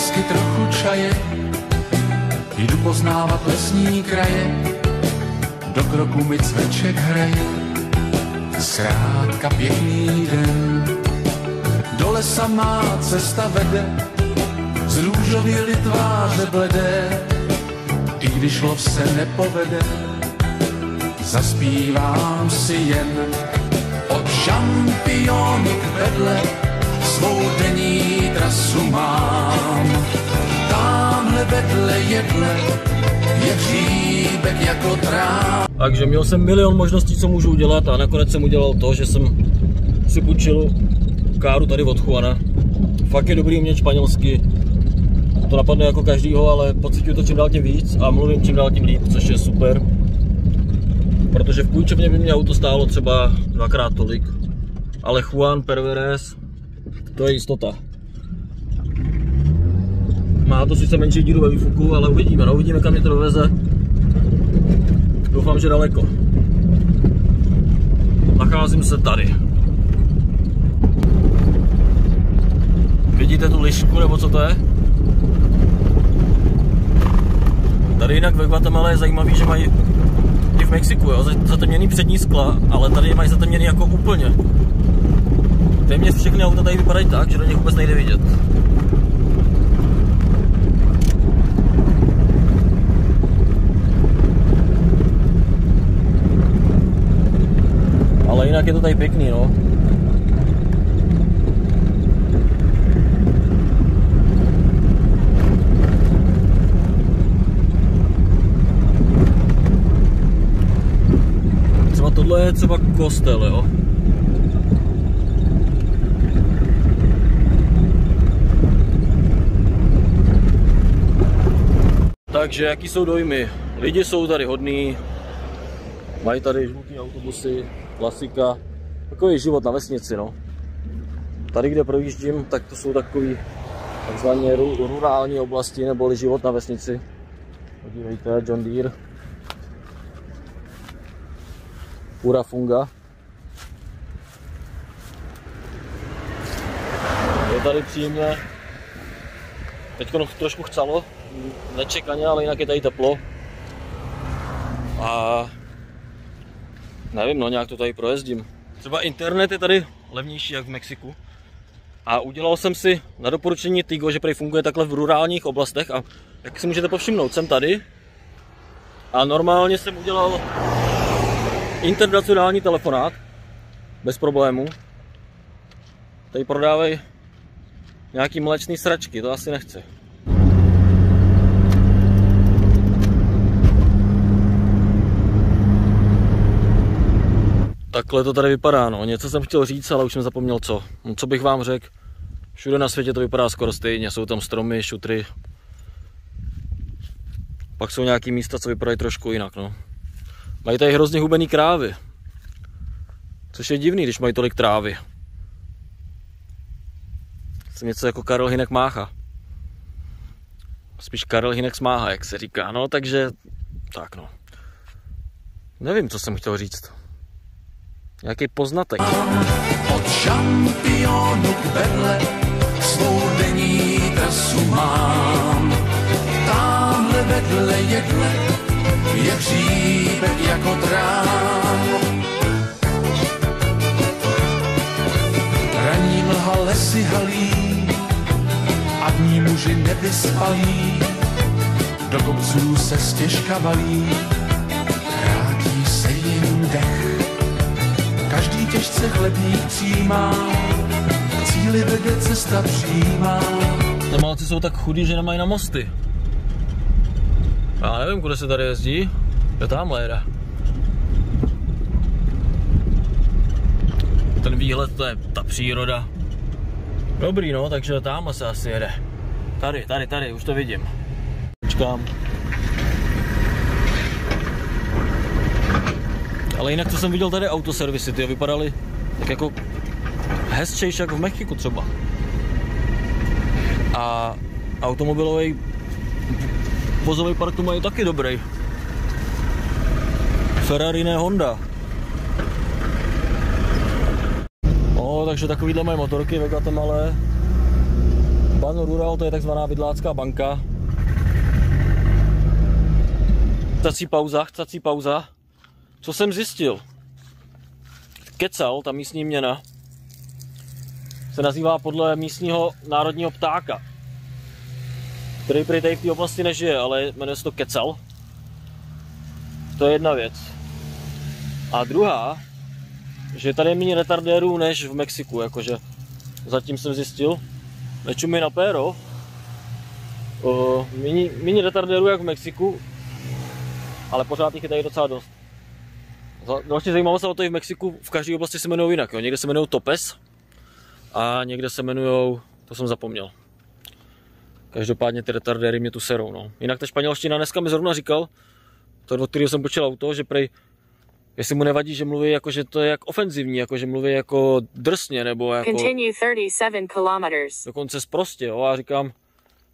Hezky trochu čaje, jdu poznávat lesní kraje, do kroku mi cveček hraje, zkrátka pěkný den. Do lesa má cesta vede, z růžově tváře bledé, i když lov se nepovede, zaspívám si jen. Od šampionik vedle, svou denní trasu vedle jedle je hříbek jako trám. Takže měl jsem milion možností, co můžu udělat a nakonec jsem udělal to, že jsem si půjčil káru tady od Juana. Fakt je dobrý umět španělsky, to napadne jako každýho, ale pocituju to čím dál tím víc a mluvím čím dál tím líp, což je super. Protože v půjčovně by mě auto stálo třeba dvakrát tolik, ale Juan Perveres, to je jistota. Má to sice menší díru ve výfuku, ale uvidíme, no uvidíme kam mě to doveze. Doufám, že daleko. Nacházím se tady. Vidíte tu lišku, nebo co to je? Tady jinak ve Guatemala je zajímavý, že mají i v Mexiku, jo, zatemněný přední skla, ale tady mají zatemněný jako úplně. Téměř všechny auta tady vypadají tak, že do nich vůbec nejde vidět. Ale jinak je to tady pěkný, no. tohle je třeba kostel, jo. Takže jaký jsou dojmy? Lidi jsou tady hodní, mají tady žlutý autobusy, klasika, takový život na vesnici, no. Tady, kde projíždím, tak to jsou takový takzvaně rurální oblasti, neboli život na vesnici. Podívejte, John Deere. pura funga. Je tady příjemně. Teď trošku chcelo, nečekaně, ale jinak je tady teplo. A nevím, no nějak to tady projezdím. Třeba internet je tady levnější jak v Mexiku. A udělal jsem si na doporučení Tigo, že prý funguje takhle v rurálních oblastech a jak si můžete povšimnout, jsem tady a normálně jsem udělal internacionální telefonát, bez problémů. Tady prodávají nějaký mléčný sračky, to asi nechci. Takhle to tady vypadá, no. Něco jsem chtěl říct, ale už jsem zapomněl co. No, co bych vám řekl? Všude na světě to vypadá skoro stejně, jsou tam stromy, šutry. Pak jsou nějaký místa, co vypadají trošku jinak, no. Mají tady hrozně hubený krávy. Což je divný, když mají tolik trávy. Jsem něco jako Karel Hinek Mácha. Spíš Karel Hinek smáha, jak se říká. No, takže tak no. Nevím, co jsem chtěl říct. Nějaký poznatek. Od šampionu k vedle svou denní trasu mám. Tamhle vedle jedle je hříbek jako trám. Raní mlha lesy halí a dní muži nevyspalí. Do kopců se stěžka valí, Každý těžce chlebník přijímá, cíli vede cesta přímá. Nemalci jsou tak chudí, že nemají na mosty. Já nevím, kude se tady jezdí. Jo, tamhle jede. Ten výhled, to je ta příroda. Dobrý no, takže tam se asi jede. Tady, tady, tady, už to vidím. Počkám. Ale jinak, co jsem viděl tady autoservisy, ty vypadaly tak jako hezčejší jako v Mexiku třeba. A automobilový vozový park tu mají taky dobrý. Ferrari ne Honda. No, takže takovýhle mají motorky ve Guatemala. Ban Rural to je takzvaná vidlácká banka. Chcací pauza, chcací pauza. Co jsem zjistil? Kecal, ta místní měna, se nazývá podle místního národního ptáka, který prý tady v té oblasti nežije, ale jmenuje se to kecal. To je jedna věc. A druhá, že tady je méně retardérů než v Mexiku, jakože zatím jsem zjistil. Nečumí na péro. méně retardérů jak v Mexiku, ale pořád jich je tady docela dost. Vlastně zajímalo se o to i v Mexiku, v každé oblasti se jmenují jinak. Jo. Někde se jmenují Topes a někde se jmenují, to jsem zapomněl. Každopádně ty retardéry mě tu serou. No. Jinak ta španělština dneska mi zrovna říkal, to od kterého jsem počil auto, že prej, jestli mu nevadí, že mluví jako, že to je jak ofenzivní, jako že mluví jako drsně, nebo jako... Continue 37 kilometers. Dokonce zprostě, jo, a říkám,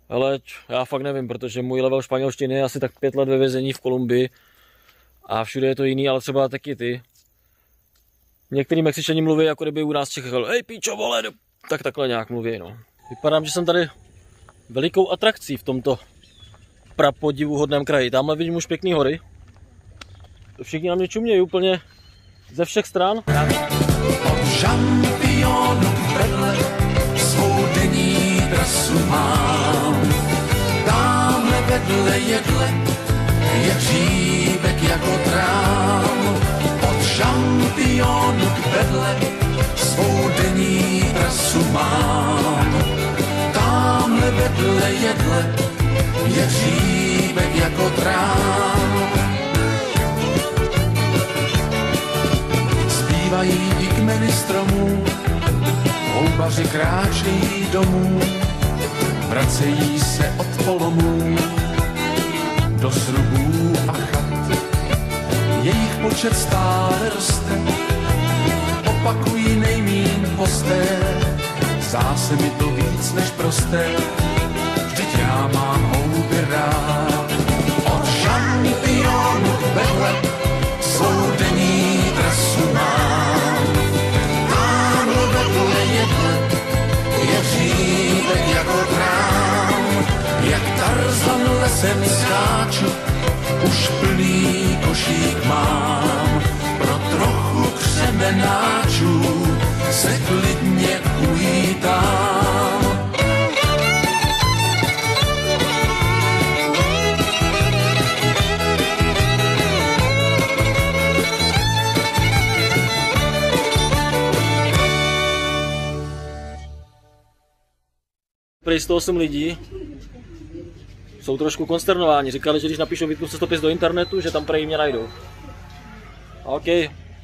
ale já fakt nevím, protože můj level španělštiny je asi tak pět let ve vězení v Kolumbii a všude je to jiný, ale třeba taky ty. Některý Mexičani mluví, jako kdyby u nás Čechách, hej píčo, vole, tak takhle nějak mluví, no. Vypadám, že jsem tady velikou atrakcí v tomto prapodivuhodném kraji. Tamhle vidím už pěkný hory. Všichni na mě čumějí úplně ze všech stran. Vedle mám. Tamhle vedle jedle je dřívek jako trám. Od šampionu vedle svou denní trasu mám. Tamhle vedle jedle je dřívek jako trám. Zbývají i kmeny stromů, houbaři kráčejí domů, vracejí se od polomů do srubů a chat. Jejich počet stále roste, opakují nejmín posté, zdá se mi to víc než prosté, já mám houby rád. Od šampionu vedle svou denní trasu mám. Tamhle vedle jedle je dřívek jako trám. Jak Tarzan lesem skáču, už plný košík mám. Pro trochu křemenáčů se klidně ujítám. prej 108 lidí jsou trošku konsternováni. Říkali, že když napíšou Vítku cestopis do internetu, že tam prej mě najdou. OK,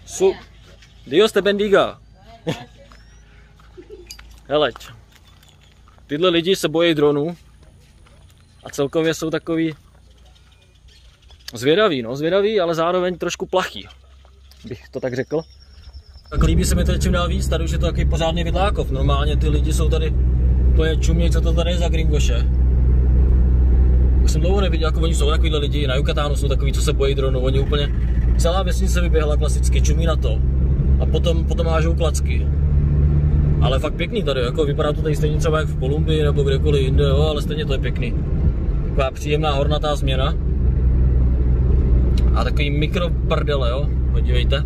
su. Dios te bendiga. Heleď. Tyhle lidi se bojí dronů a celkově jsou takový zvědaví, no, zvědaví, ale zároveň trošku plachý, bych to tak řekl. Tak líbí se mi to čím dál víc, tady už je to takový pořádný vidlákov. Normálně ty lidi jsou tady to je čumě, co to tady je za gringoše. Jsem dlouho neviděl, jako oni jsou takovýhle lidi, na Jukatánu jsou takový, co se bojí dronu, oni úplně, celá vesnice vyběhla klasicky, čumí na to a potom, potom hážou klacky. Ale fakt pěkný tady, jako vypadá to tady stejně třeba jak v Kolumbii nebo kdekoliv jinde, jo, ale stejně to je pěkný. Taková příjemná hornatá změna. A takový mikroprdele, jo, podívejte.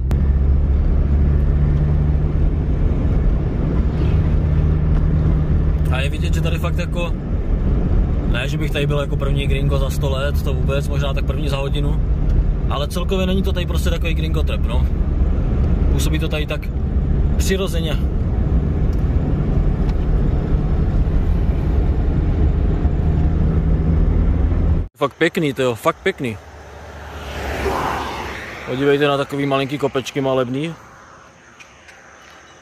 A je vidět, že tady fakt jako, ne, že bych tady byl jako první gringo za 100 let, to vůbec, možná tak první za hodinu, ale celkově není to tady prostě takový gringo trap, no. Působí to tady tak přirozeně. Fakt pěkný, to jo, fakt pěkný. Podívejte na takový malinký kopečky malebný.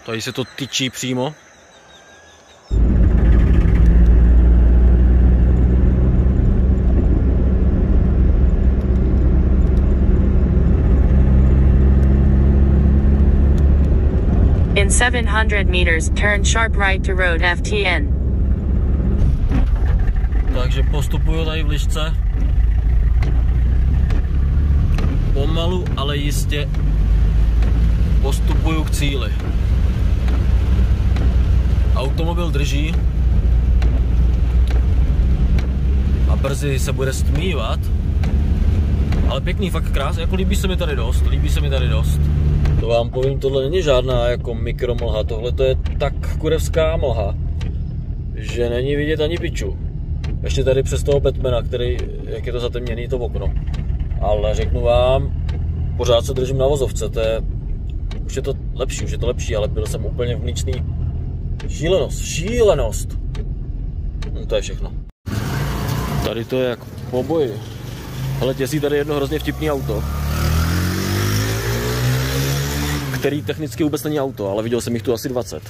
Tady se to tyčí přímo. 700 meters, turn sharp right to road FTN. Takže postupuju tady v lišce. Pomalu, ale jistě postupuju k cíli. Automobil drží. brzy se bude stmívat. Ale pěkný, fakt krásný, jako líbí se mi tady dost, líbí se mi tady dost. To vám povím, tohle není žádná jako mikromlha, tohle to je tak kurevská mlha, že není vidět ani piču. Ještě tady přes toho Batmana, který, jak je to zatemněný to okno. Ale řeknu vám, pořád se držím na vozovce, to je, už je to lepší, už je to lepší, ale byl jsem úplně vnitřný šílenost, šílenost. No, to je všechno. Tady to je jako poboj. Ale těsí tady jedno hrozně vtipný auto. Který technicky vůbec není auto, ale viděl jsem jich tu asi 20.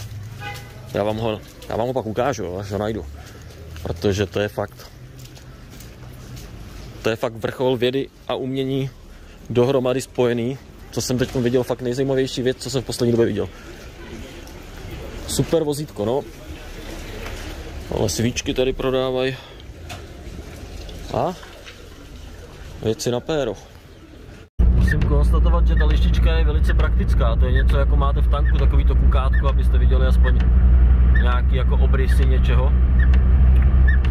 Já vám ho, já vám ho pak ukážu, až ho najdu. Protože to je fakt. To je fakt vrchol vědy a umění dohromady spojený. Co jsem teď viděl, fakt nejzajímavější věc, co jsem v poslední době viděl. Super vozítko, no. Ale svíčky tady prodávají. A věci na péro. Musím konstatovat, že ta lištička je velice praktická. To je něco, jako máte v tanku, takový to kukátko, abyste viděli aspoň nějaký jako obrysy něčeho.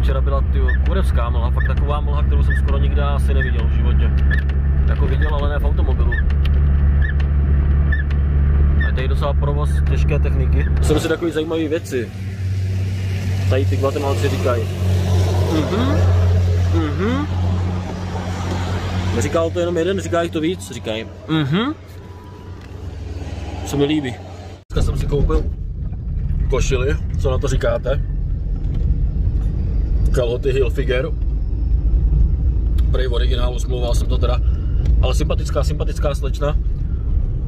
Včera byla ty kurevská mlha, fakt taková mlha, kterou jsem skoro nikdy asi neviděl v životě. Jako viděl, ale ne v automobilu. A tady docela provoz těžké techniky. Jsou si takové zajímavé věci. Tady ty Guatemalci říkají. Mhm. Mhm. Neříkal to jenom jeden, říká jich to víc, říkají. Mhm. Co mi líbí. Dneska jsem si koupil košily, co na to říkáte? Kalhoty Hilfiger. Prej v originálu, smlouval jsem to teda. Ale sympatická, sympatická slečna.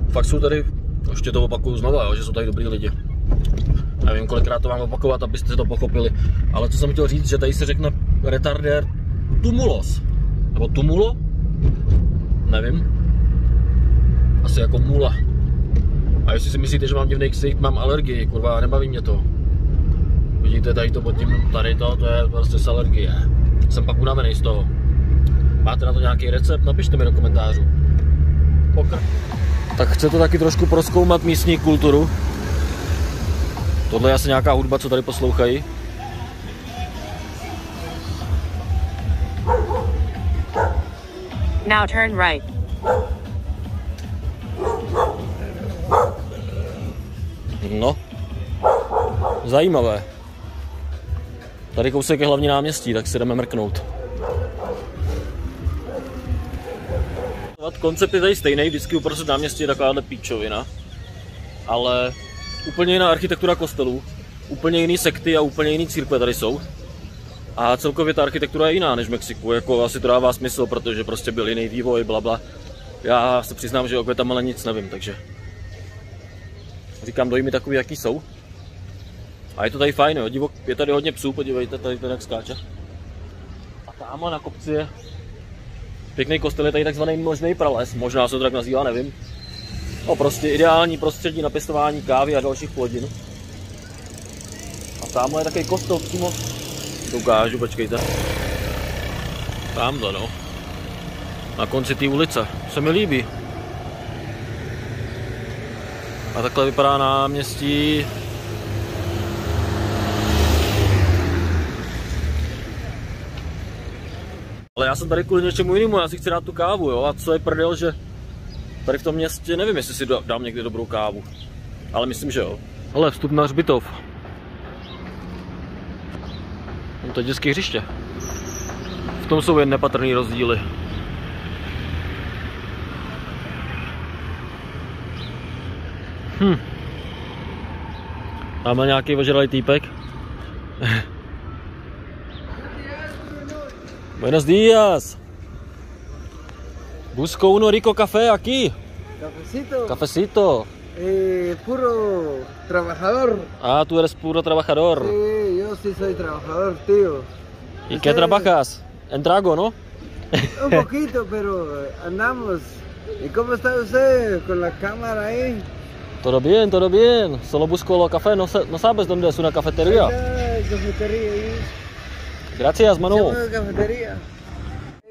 Fakt jsou tady, ještě to opakuju znova, jo, že jsou tady dobrý lidi. Nevím, kolikrát to mám opakovat, abyste to pochopili. Ale co jsem chtěl říct, že tady se řekne retardér tumulos. Nebo tumulo? Nevím. Asi jako mula. A jestli si myslíte, že mám divný ksicht, mám alergii, kurva, nebaví mě to. Vidíte tady to pod tím, tady to, to je prostě z alergie. Jsem pak unavený z toho. Máte na to nějaký recept? Napište mi do komentářů. Pokr. Tak chce to taky trošku proskoumat místní kulturu. Tohle je asi nějaká hudba, co tady poslouchají. Now turn right. No. Zajímavé. Tady kousek je hlavní náměstí, tak si jdeme mrknout. Koncept je tady stejný, vždycky uprostřed náměstí je takováhle píčovina. Ale úplně jiná architektura kostelů, úplně jiný sekty a úplně jiný církve tady jsou. A celkově ta architektura je jiná než v Mexiku, jako asi to dává smysl, protože prostě byl jiný vývoj, bla bla. Já se přiznám, že o Guatemala nic nevím, takže říkám dojmy takový, jaký jsou. A je to tady fajn, jo. Divok, je tady hodně psů, podívejte, tady ten jak skáče. A tamhle na kopci je pěkný kostel, je tady takzvaný možný prales, možná se to tak nazývá, nevím. No prostě ideální prostředí na pěstování kávy a dalších plodin. A tamhle je takový kostel přímo, ukážu, počkejte. Tamhle no. Na konci té ulice, se mi líbí. A takhle vypadá náměstí. Ale já jsem tady kvůli něčemu jinému, já si chci dát tu kávu, jo, a co je prdel, že tady v tom městě, nevím, jestli si dám někdy dobrou kávu, ale myslím, že jo. Hele, vstup na hřbitov. No to je dětské hřiště. V tom jsou jen nepatrný rozdíly. Hm. Máme nějaký ožralý týpek. Buenos días. Busco uno rico café aquí. Cafecito. Cafecito. Eh, puro trabajador. Ah, tú eres puro trabajador. Sí, sí soy trabajador, tío. ¿Y qué trabajas? En Drago, ¿no? Un poquito, pero eh, andamos. ¿Y cómo está usted con la cámara ahí? Todo bien, todo bien. Solo busco lo café. ¿No, no sabes dónde es una cafetería? Ay, cafetería. Gracias, ¿Se Manu. llama cafetería?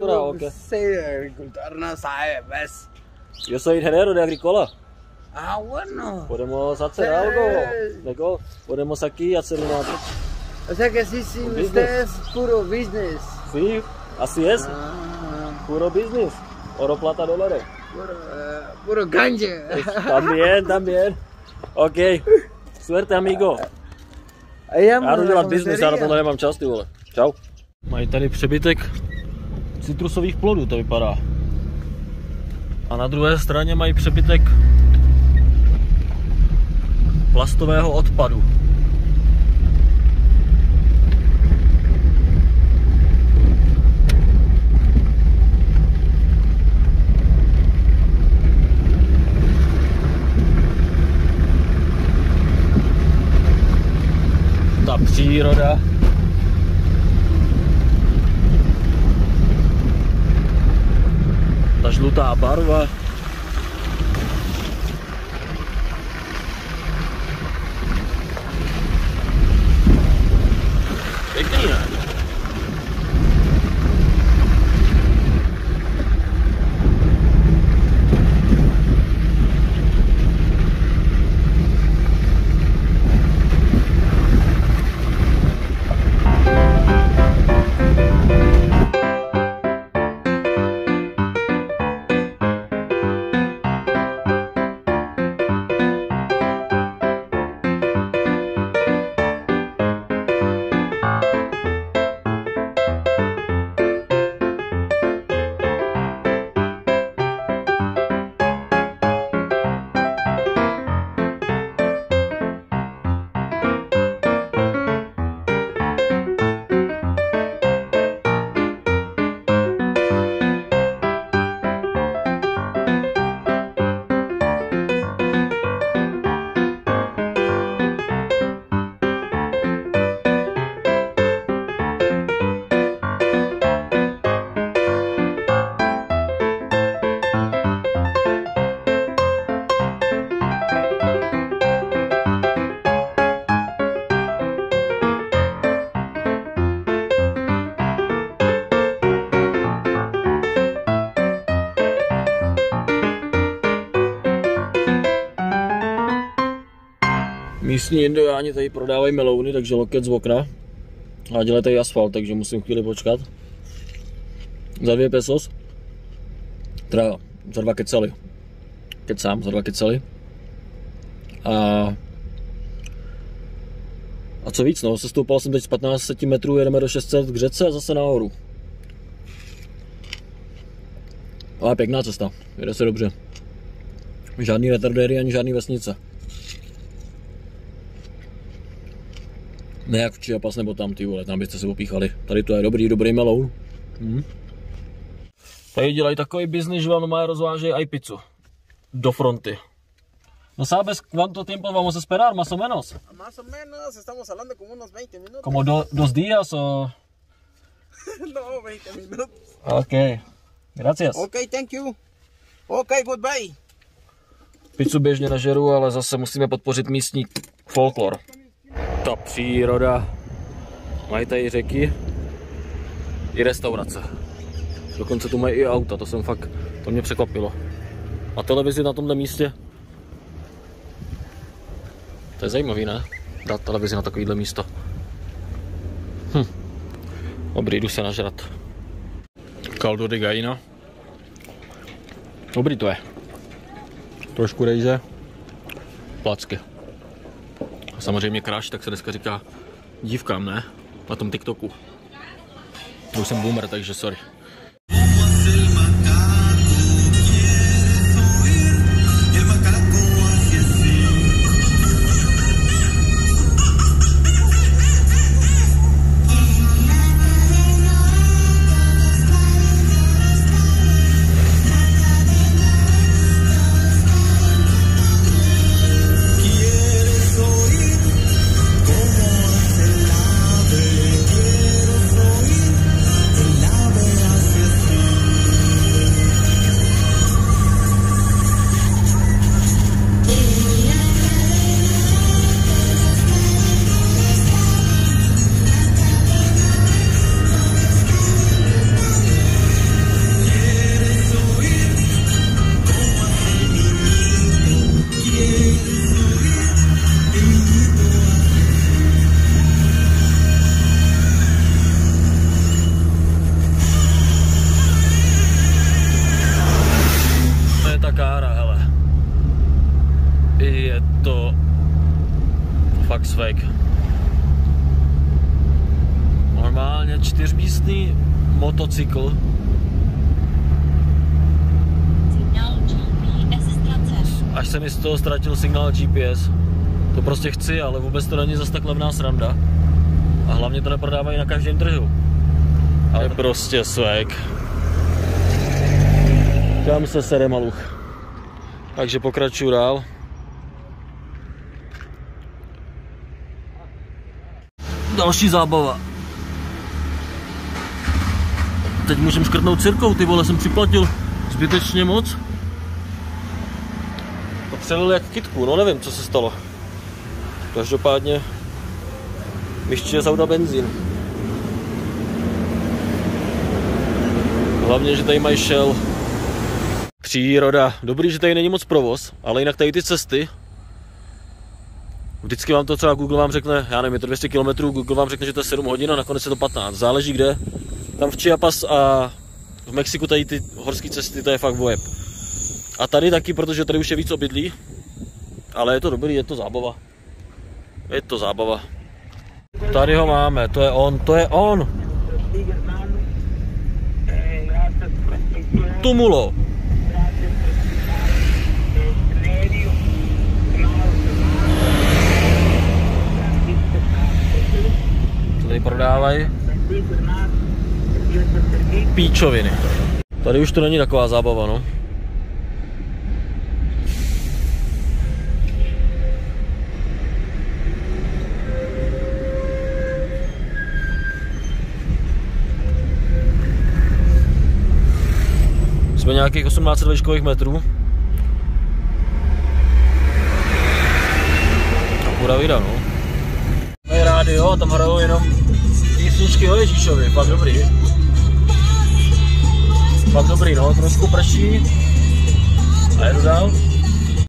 ¿o qué? Sí, agricultor no sabe, ¿ves? Yo soy ingeniero de agrícola. Ah, bueno. Podemos hacer Sí. algo. Podemos aquí hacer una... O sea que sí, sí, Business. usted es puro business. Sí, así es. Ah, Puro business. Oro, plata, dólares. puro, eh, puro ganje. También, también. OK. Suerte, amigo. Ahí Já jdu a la dělat business, já na tohle nemám čas, ty vole. Čau. Mají tady přebytek citrusových plodů, to vypadá. A na druhé straně mají přebytek plastového odpadu. Ta příroda. Ta žlutá barva. Místní indiáni tady prodávají melouny, takže loket z okna. A dělají tady asfalt, takže musím chvíli počkat. Za dvě pesos. Teda za dva kecely. Kecám, za dva kecely. A a co víc, no, sestoupal jsem teď z 15 metrů, jedeme do 600 k řece a zase nahoru. Ale pěkná cesta, jede se dobře. Žádný retardéry ani žádný vesnice. Ne jak v Chiapas nebo tam, ty vole, tam byste se opíchali. Tady to je dobrý, dobrý meloun. Hm. Tady dělají takový biznis, že vám normálně rozvážejí i pizzu. Do fronty. No sabes cuánto tiempo vamos a esperar, más o menos? Más o menos, estamos hablando como unos 20 minutos. Como do, dos días o... no, 20 minutos. Ok. Gracias. Ok, thank you. Ok, goodbye. Pizzu běžně nažeru, ale zase musíme podpořit místní folklor. Ta příroda. Mají tady řeky i restaurace. Dokonce tu mají i auta, to jsem fakt, to mě překvapilo. A televizi na tomhle místě. To je zajímavý, ne? Dát televizi na takovýhle místo. Hm. Dobrý, jdu se nažrat. Caldo de gallina. Dobrý to je. Trošku rejže. Placky. A samozřejmě kráš, tak se dneska říká dívkám, ne? Na tom TikToku. Už jsem boomer, takže sorry. Motocykl. Až se mi z toho ztratil signál GPS. To prostě chci, ale vůbec to není zas tak levná sranda. A hlavně to neprodávají na každém trhu. Ale prostě svek. Tam se sere maluch. Takže pokračuju dál. Další zábava. Teď můžem škrtnout cirkou, ty vole, jsem připlatil zbytečně moc. To přelil jak kitku, no nevím, co se stalo. Každopádně myště z auta benzín. Hlavně, že tady mají šel. Příroda. Dobrý, že tady není moc provoz, ale jinak tady ty cesty. Vždycky vám to třeba Google vám řekne, já nevím, je to 200 km, Google vám řekne, že to je 7 hodin a nakonec je to 15. Záleží kde. Tam v Chiapas a v Mexiku tady ty horské cesty, to je fakt vojeb. A tady taky, protože tady už je víc obydlí. Ale je to dobrý, je to zábava. Je to zábava. Tady ho máme, to je on, to je on. Tumulo. Tady prodávají píčoviny. Tady už to není taková zábava, no. Jsme nějakých 18 výškových metrů. A půjda vida, no. Mají rádio a tam hrajou jenom písničky o Ježíšovi, fakt dobrý. Fakt dobrý, no, trošku prší. A jedu dál.